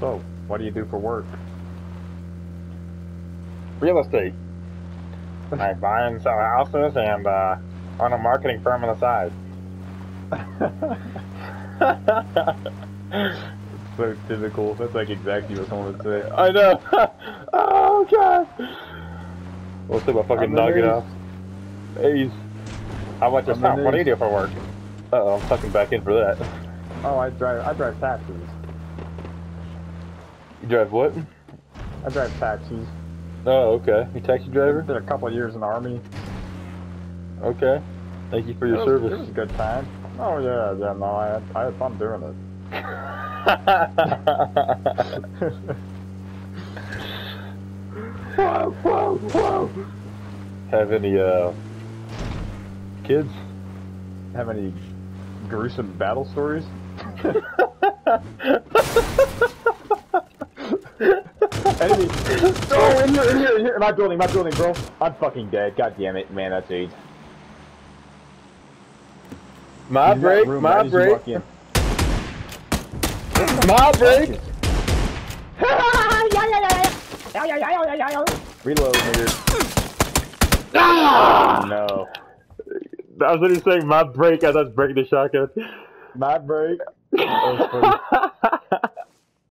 So, what do you do for work? Real estate. I buy and sell houses and uh, on a marketing firm on the side. so typical. That's like exactly what someone would say. I know. oh god. We'll see what fucking nugget off. Ace. How about yourself? What do you do for work? Uh oh, I'm sucking back in for that. Oh, I drive. I drive taxis. You drive what? I drive taxis. Oh, okay. You taxi driver? Did a couple years in the army. Okay. Thank you for your it was, service. It was a good time. Oh yeah, yeah. No, I had, I had fun doing it. whoa, whoa, whoa. Have any uh kids? Have any gruesome battle stories? Enemy. Oh, in here, in here, in here. My building, my building, bro. I'm fucking dead. God damn it, man. That's AIDS. My He's break, room my break, my break. Reload, nigga. Ah! Oh, no. I was literally saying my break as I was breaking the shotgun. My break. That was funny.